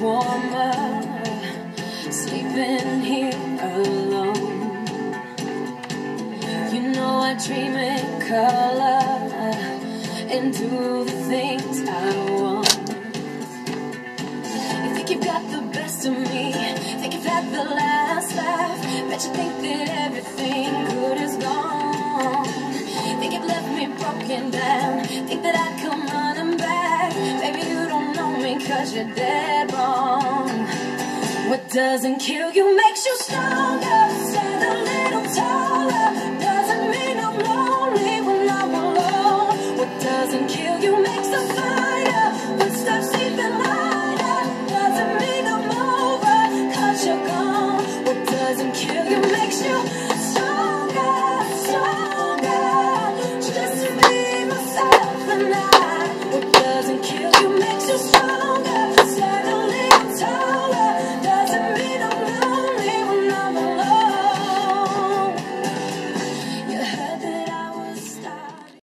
warmer sleeping here alone. You know I dream in color and do the things I want. You think you've got the best of me, think you've had the last laugh, bet you think that everything good is gone. Think you've left me broken down, think that I'd cause you're dead wrong. What doesn't kill you makes you stronger,